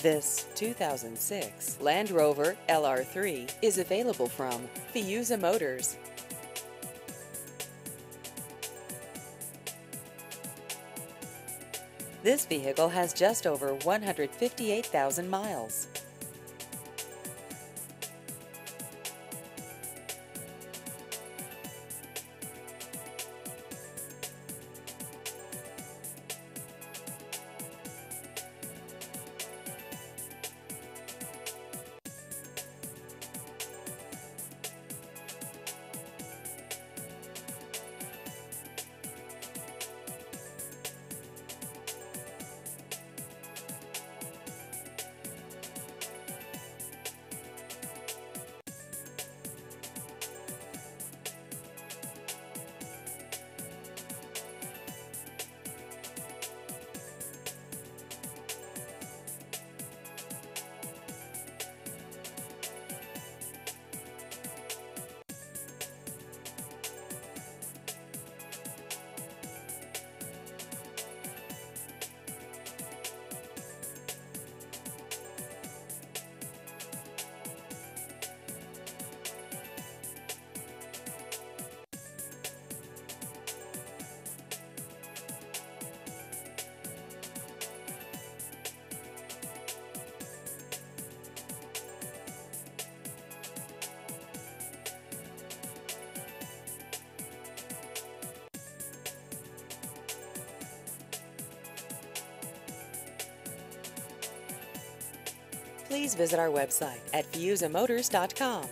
This 2006 Land Rover LR3 is available from Fiuza Motors. This vehicle has just over 158,000 miles. Please visit our website at fiuzamotors.com.